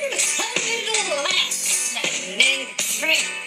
Here's a little last lightning trick.